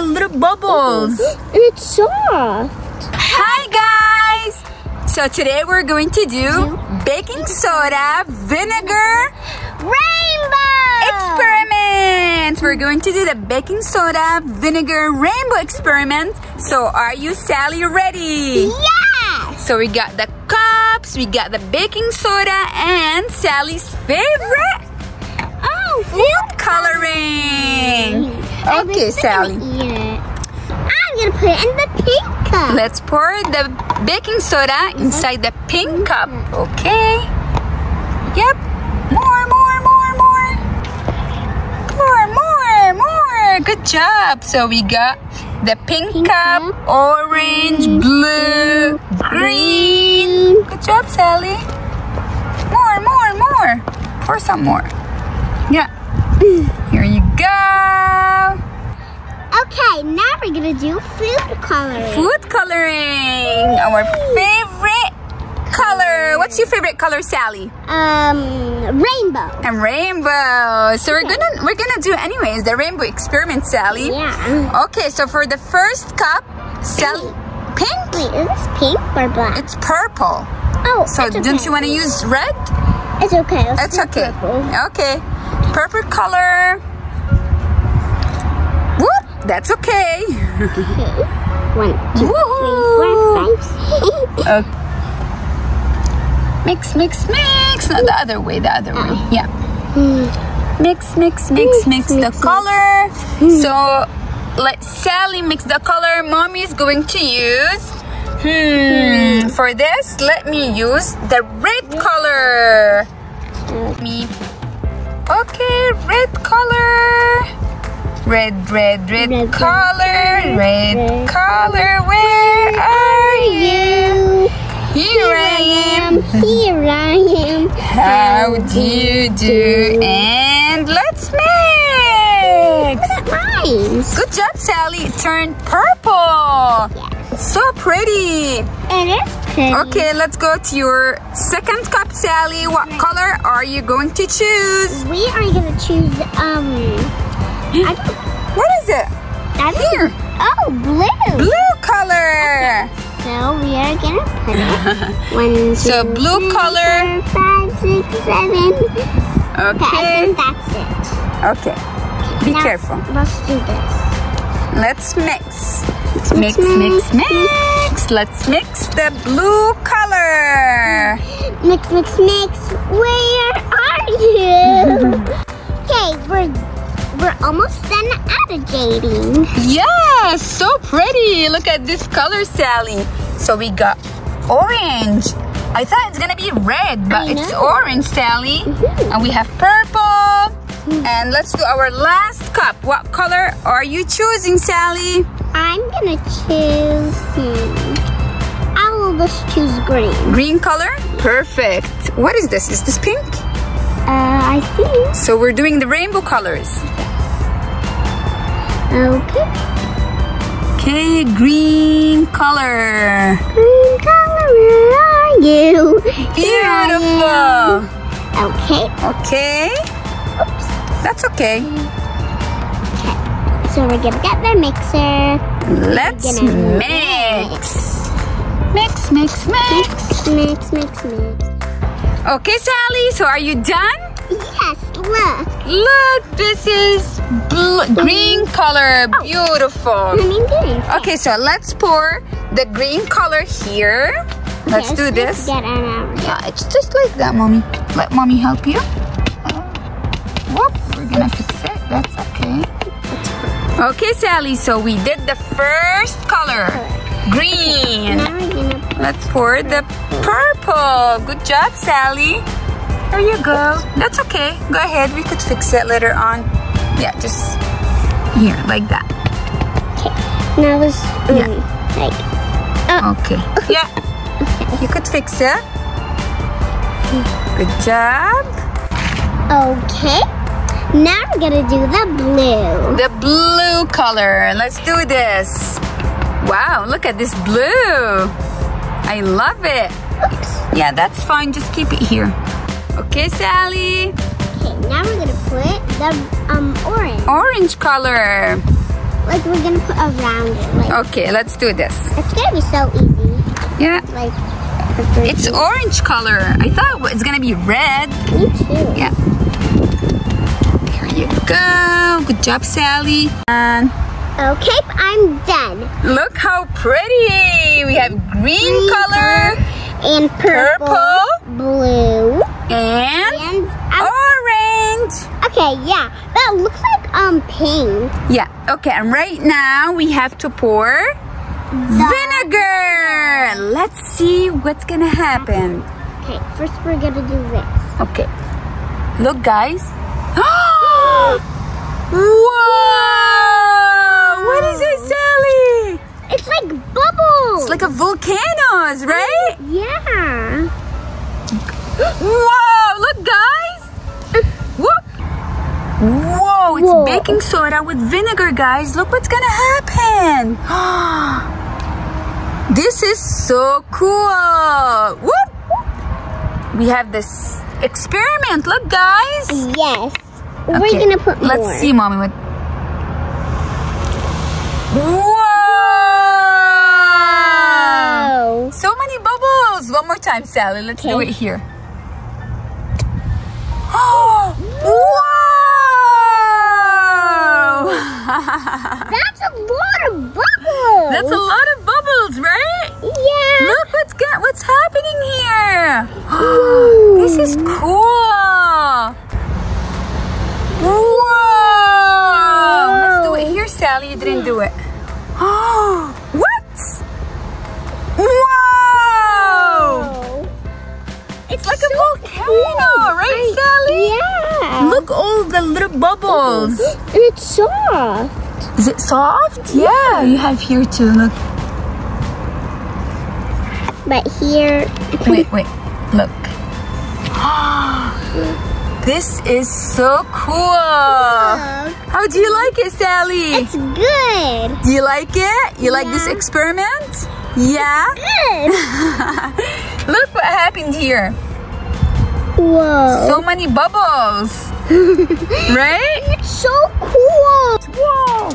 the little bubbles. It's soft. Hi guys! So today we're going to do baking soda vinegar Rainbow! experiment. We're going to do the baking soda vinegar rainbow experiment. So are you Sally ready? Yes! So we got the cups, we got the baking soda and Sally's favorite Oh, food coloring. Okay, Sally. I'm gonna put it in the pink cup. Let's pour the baking soda inside the pink mm-hmm. cup. Okay. Yep. More, more, more, more. More, more, more. Good job. So we got the pink, Pink cup, cup, orange, blue, green. Good job, Sally. More, more, more. Pour some more. Yeah. Here we're gonna do food coloring. Food coloring. Our favorite color. What's your favorite color, Sally? Um, rainbow. And rainbow. So we're gonna we're gonna do anyways the rainbow experiment, Sally. Yeah. Okay, so for the first cup, Sally, pink. Wait, is this pink or black? It's purple. Oh, So okay. don't you want to use red? It's okay. It's okay. purple. Okay, purple color. That's okay. Okay. One, two, three, Woohoo. four, five, six. Okay. Mix, mix, mix. No, the other way, the other way. Ah. Yeah. Mix, mix, mix, mix the color. Hmm. So let Sally mix the color. Mommy is going to use. Hmm. hmm. For this, let me use the red color. Me. Okay, red color. Red, red, red, Red, color. Red, red. color. Where are you? Here I am. Here I am. How do you do? And let's mix. Nice. Good job, Sally. It turned purple. So pretty. It is pretty. Okay, let's go to your second cup, Sally. What color are you going to choose? We are gonna choose um. I don't. What is it? Don't Here. Oh, blue. Blue color. So we are gonna put it. One, two, So blue three, color. four, five, six, seven. Okay, I Okay. think that's it. Okay. Be Now, careful. Let's do this. Let's mix. Mix, Mix, mix, mix. Let's mix the blue color. Mix, mix, mix. Where are you? okay, we're we're almost done agitating. Yeah, so pretty. Look at this color, Sally. So we got orange. I thought it's gonna be red, but it's orange, Sally. Mhm. And we have purple. And let's do our last cup. What color are you choosing, Sally? I'm gonna choose. Hmm, I will just choose green. Green color? Perfect. What is this? Is this pink? Uh, I think. So we're doing the rainbow colors. Okay. Okay, green color. Green color, where are you? Here I am. Beautiful. Okay. Okay. Oops. That's okay. So we're gonna get the mixer. Let's gonna mix. Mix, mix, mix. Mix, mix, mix. Okay, Sally, so are you done? Yes, look. Look, this is green color. Beautiful. I green. Okay, so let's pour the green color here. Let's Yes, do this. Yeah, it's just like that, mommy. Let mommy help you. Uh, whoop, we're gonna fix it. That's okay. Okay, Sally, so we did the first color. Green. Now we're gonna. Let's pour the purple. Good job, Sally. There you go. That's okay. Go ahead. We could fix it later on. Yeah, just here, like that. Okay. Now this. Um, Yeah. Like. Okay. Yeah. You could fix it. Good job. Okay. Now we're gonna do the blue. The blue color. Let's do this. Wow, look at this blue. I love it. Oops. Yeah, that's fine. Just keep it here. Okay, Sally. Okay. Now we're gonna put the um orange. Orange color. like we're gonna put around it. Like Okay, let's do this. it's gonna be so easy. Yeah. Like It's orange color. I thought it's gonna be red. me too. Yeah. Here you go. Good job, Sally. And Okay, I'm done. look how pretty. We have green, Green color And purple, Purple. blue, and and orange. okay, yeah, that looks like um pink. Yeah. Okay, and right now we have to pour vinegar. Let's see what's gonna happen. Okay, first we're gonna do this. Okay. Look, guys. Whoa! What is it, Sally? It's like bubbles. It's like a volcanoes, right? yeah. Whoa! Look, guys. Whoop. Whoa! It's Whoa. baking soda with vinegar, guys. Look what's gonna happen. this is so cool. Whoop! We have this experiment. Look, guys. Yes. We're Okay, gonna put Let's more. see, mommy. What? Whoa! Oh. So many bubbles. One more time, Sally. Let's do it here. Oh! Whoa! That's a lot of bubbles. That's a lot of bubbles, right? Yeah. Look what's got what's happening here. this is cool. Whoa! Let's do it here, Sally. You didn't do it. Oh, It's like a volcano, right, Sally? Yeah. Look all the little bubbles. And it's soft. Is it soft? Yeah, you have here too. Look. But here, Wait, wait. Look. This is so cool. How do you like it, Sally? it's good. Do you like it? You like this experiment? Yeah? Good. Look what happened here. Whoa. So many bubbles. right? it's so cool. Whoa.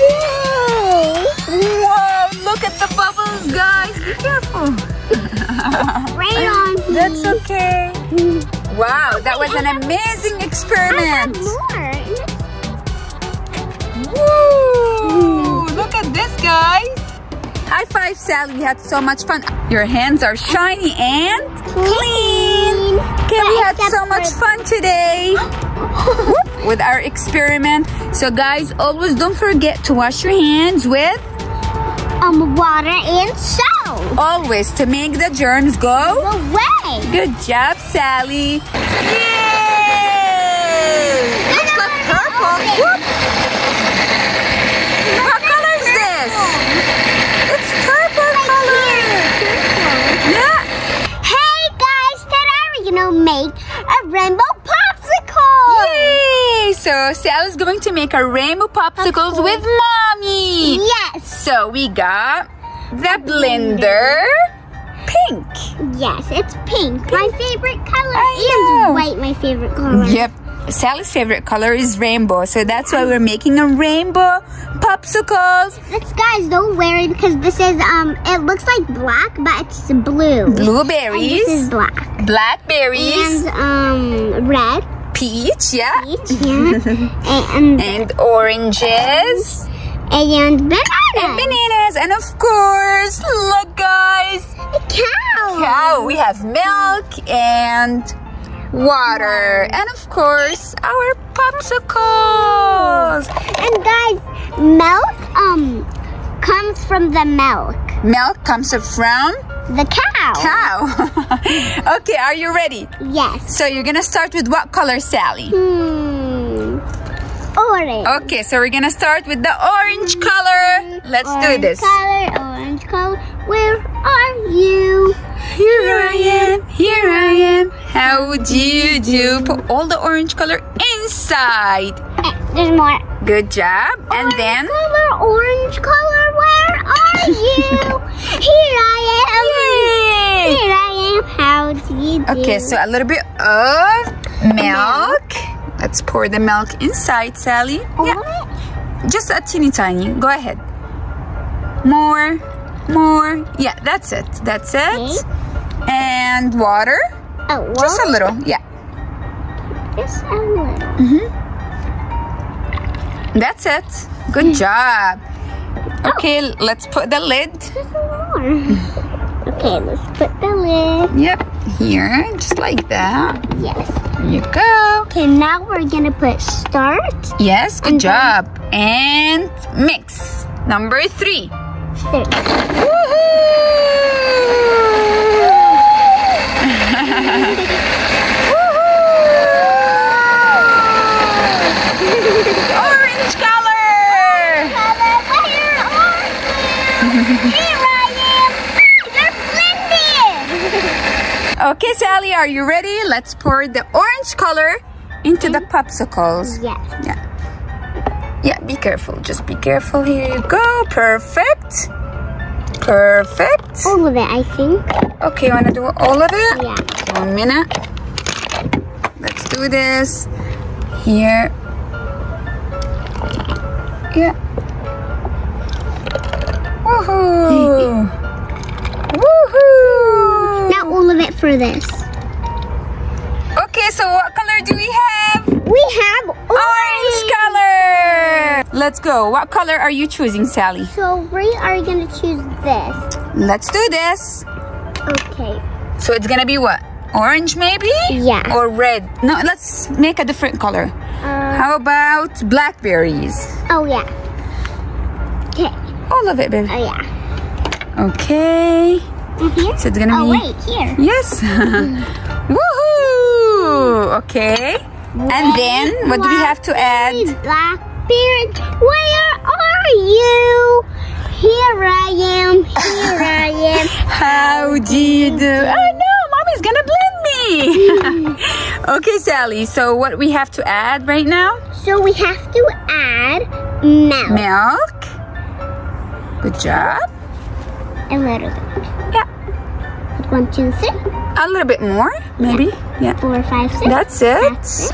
Whoa. Whoa, look at the bubbles, guys. Be careful. Right on. That's okay. Wow, that was an amazing experiment. more. Woo! Look at this, guys. High five, Sally. You had so much fun. Your hands are shiny and clean. Okay, we had so much fun today with our experiment. So, guys, always don't forget to wash your hands with Um, water and soap. always to make the germs go. Away. Good job, Sally. Yay! Looks like purple. Whoop. What color is this? It's purple color. Yeah. Hey guys, today we're gonna make a rainbow popsicle. Yay! So Sally's going to make our rainbow popsicles Popsicle. with mommy. Yes. So we got the blender pink. Yes, it's pink. My favorite color. I and know. white, my favorite color. Yep. Sally's favorite color is rainbow, so that's why we're making a rainbow popsicles. This guys, don't worry because this is um. It looks like black, but it's blue. And this is Blueberries, black. blackberries, And um, red. peach, yeah, Peach, yeah. and and oranges, and banana. and bananas, and of course, look, guys, cow. cow. We have milk and water, and of course, our popsicles. And guys, milk um comes from the milk. Milk comes from The cow. cow. okay, are you ready? Yes. So you're gonna start with what color, Sally? Hmm. Orange. Okay, so we're gonna start with the orange color. Let's do this. color, orange color. Where are you? Here I am, here I am. How do you do? Put all the orange color inside. There's more. Good job. And orange then, color, orange color. Where are you? Here I am. yay! Here I am. How do you do? Okay, so a little bit of milk. Let's pour the milk inside, Sally. All Yeah, just a teeny tiny. Go ahead. More, more. Yeah, that's it. That's it. Okay. And water. Oh, well, Just a little. Yeah, just a little. Mm-hmm. that's it. Good hmm. job. Oh. Okay, let's put the lid. Okay, let's put the lid. Yep, here, just like that. Yes. Here you go. Okay, now we're gonna put start. Yes, good And then- job. And mix. Number three. There. Okay, Sally, are you ready? Let's pour the orange color into the popsicles. Yeah. Yeah. Yeah, be careful. Just be careful. Here you go. Perfect. Perfect. All of it, I think. Okay, you want to do all of it? Yeah. One minute. Let's do this. Here. Yeah. Woohoo! Woohoo! Now all of it for this. Okay, so what color do we have? We have Orange color! Let's go. What color are you choosing, Sally? So we are gonna choose this. Let's do this. Okay. So it's gonna be what? Orange maybe? Yeah. Or red? No, let's make a different color. Uh, How about blackberries? oh yeah. Okay. All of it, baby. Oh yeah. Okay. Here? So it's gonna oh be. wait, here. Yes. Woohoo! Okay. And then what do we have to add? Blackbeard, where are you? Here I am. Here I am. How do you do? Oh no, mommy's gonna blend me. okay, Sally. So what we have to add right now? So we have to add milk. Milk. Good job. A little bit. One, two, three, A little bit more, maybe. Yeah. four, five, six. That's it.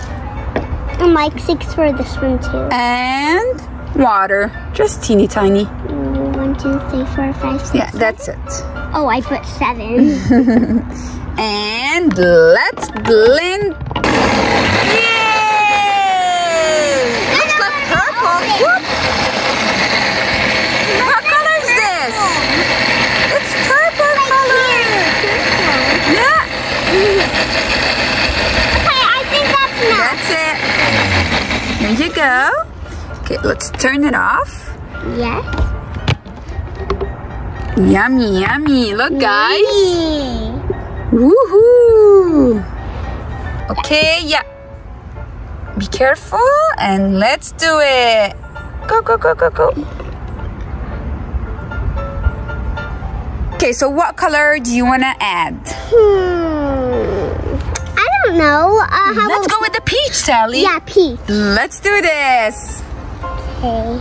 And like six for this one too. And water. Just teeny tiny. Mm, One, two, three, four, five, six. Yeah, that's it. Oh, I put seven. And let's blend. Yay! Looks like purple. Whoop. What color is this? It's purple color. Yeah, okay, I think that's enough. that's it. Here you go. Okay, let's turn it off. Yes. Yummy, yummy. Look, guys. Woohoo! Okay, yeah. Be careful and let's do it. Go, go, go, go, go. Okay, so what color do you want to add? Hmm. Don't know. Uh, Let's go with the peach, Sally. Yeah, peach. Let's do this. Okay.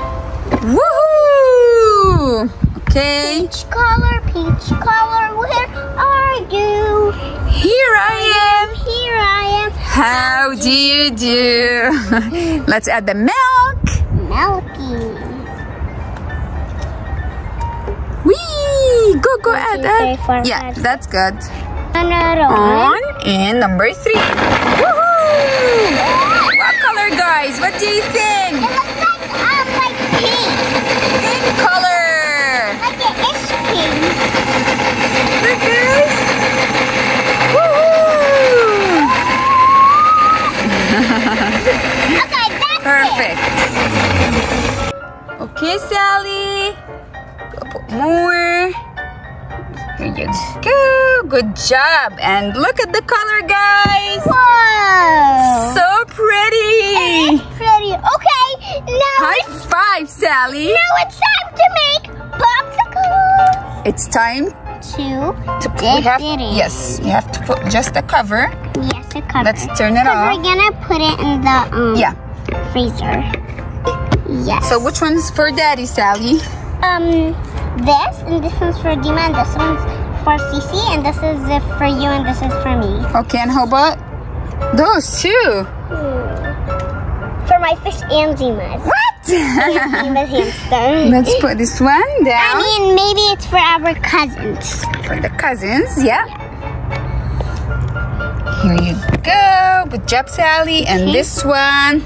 Woohoo! Okay, Peach color, peach color, where are you? here I am. Here I am. How do you do? Let's add the milk. Milky. Wee! Go, go, add, two, three, four, add. Yeah, that's good. On and number three. Woohoo! What color, guys? What do you think? It looks like, um, like pink. Pink color. Like it is pink. Look, guys. Woohoo! Okay, that's Perfect. Okay, Sally. Put more. You go. Good job. And look at the color, guys. Whoa. So pretty. pretty. Okay, now High it's, five, Sally. now it's time to make popsicles. It's time Two. to Dip have it in. yes, you have to put just the cover. Yes, a cover. Let's turn it off. we're gonna put it in the um Yeah. freezer. Yes. So which one's for Daddy, Sally? um this and this one's for Dima and this one's for Cece and this is for you and this is for me. Okay, and how about those two? Hmm. my fish and Zima's. What? Zima's hamster. Let's put this one down. I mean, maybe it's for our cousins. for the cousins. Yeah. Here you go. Good job, Sally. And Okay. this one.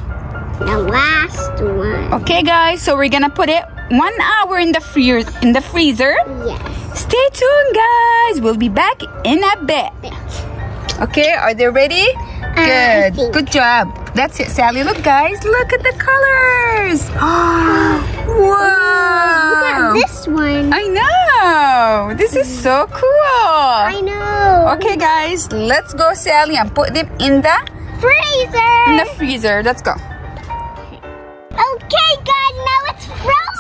The last one. Okay, guys. So we're gonna put it one hour in the freezer. In the freezer. Yes. Stay tuned, guys. We'll be back in a bit. Okay, are they ready? Uh, Good. think. Good job. That's it, Sally. Look, guys. Look at the colors. Look at this one. I know. This is so cool. I know. Okay, guys. Let's go, Sally, and put them in the Freezer. in the freezer. Let's go.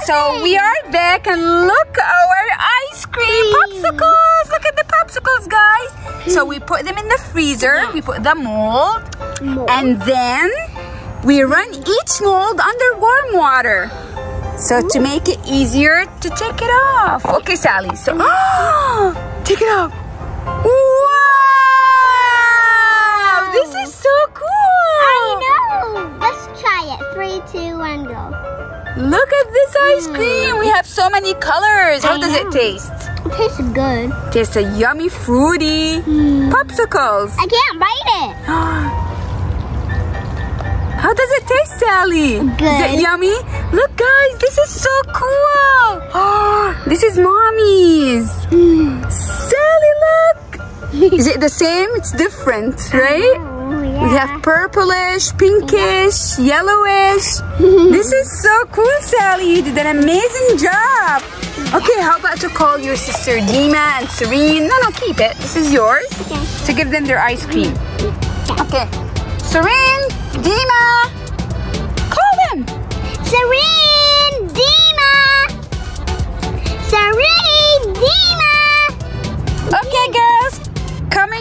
So we are back, and look our ice cream popsicles. Look at the popsicles, guys. So we put them in the freezer. We put the mold. And then we run each mold under warm water. So to make it easier to take it off. Okay, Sally. So take it off. Wow! This is so cool. I know. Let's try it. Three, two, one, go. Look ice cream. We have so many colors. How I does it taste? It tastes good. Tastes a yummy fruity hmm. popsicles. I can't bite it. How does it taste, Sally? Is it Good. yummy? Look, guys, this is so cool. this is mommy's. Hmm. Sally, look. Is it the same? It's different, right? Yeah. We have purplish, pinkish, yellowish. this is so cool, Sally. You did an amazing job. Okay, how about to call your sister Dima and Serene? No, no, keep it. This is yours. Okay. To give them their ice cream. Okay. Serene, Dima, call them. Serene Dima. Serene Dima. Okay, girls,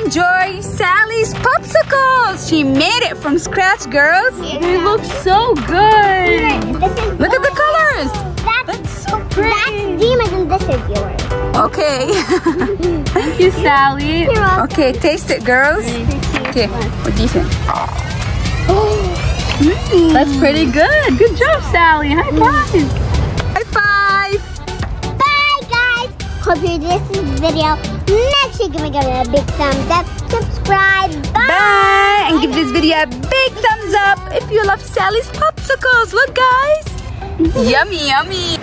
enjoy Sally's popsicles. She made it from scratch, girls. They look so good. This is Look at the colors. That's, so pretty. That's Dima's and this is yours. Okay. Thank you, Sally. You're welcome. okay, taste it, girls. Okay, what do you think? Oh. Mm, that's pretty good. Good job, Sally. High mm. five. High five. Bye, guys. Hope you enjoyed this video. Make sure you give me a big thumbs up. Subscribe. Bye. Bye. And give this video a big thumbs up if you love Sally's popsicles. Look, guys. yummy, yummy.